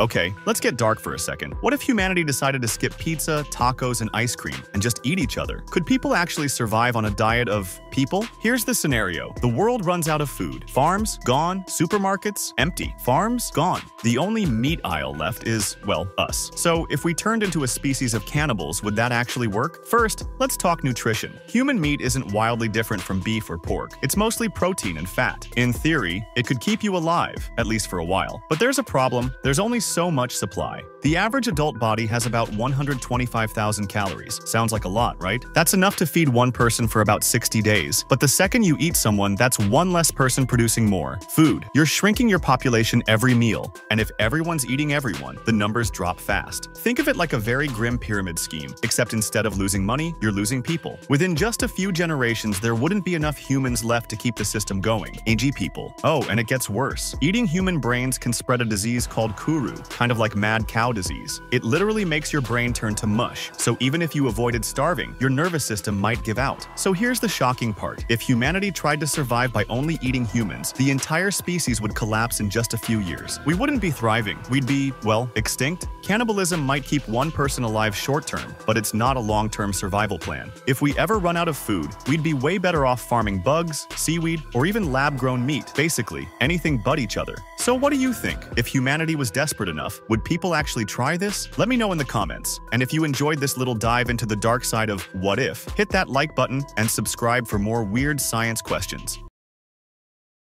Okay, let's get dark for a second. What if humanity decided to skip pizza, tacos, and ice cream and just eat each other? Could people actually survive on a diet of people? Here's the scenario. The world runs out of food. Farms, gone. Supermarkets, empty. Farms, gone. The only meat aisle left is, well, us. So if we turned into a species of cannibals, would that actually work? First, let's talk nutrition. Human meat isn't wildly different from beef or pork. It's mostly protein and fat. In theory, it could keep you alive, at least for a while. But there's a problem. There's only so much supply. The average adult body has about 125,000 calories. Sounds like a lot, right? That's enough to feed one person for about 60 days. But the second you eat someone, that's one less person producing more. Food. You're shrinking your population every meal. And if everyone's eating everyone, the numbers drop fast. Think of it like a very grim pyramid scheme, except instead of losing money, you're losing people. Within just a few generations, there wouldn't be enough humans left to keep the system going. Aging people. Oh, and it gets worse. Eating human brains can spread a disease called kuru, kind of like mad cow disease. It literally makes your brain turn to mush, so even if you avoided starving, your nervous system might give out. So here's the shocking part. If humanity tried to survive by only eating humans, the entire species would collapse in just a few years. We wouldn't be thriving. We'd be, well, extinct. Cannibalism might keep one person alive short-term, but it's not a long-term survival plan. If we ever run out of food, we'd be way better off farming bugs, seaweed, or even lab-grown meat, basically anything but each other. So what do you think? If humanity was desperate enough, would people actually try this? Let me know in the comments. And if you enjoyed this little dive into the dark side of what if, hit that like button and subscribe for more weird science questions.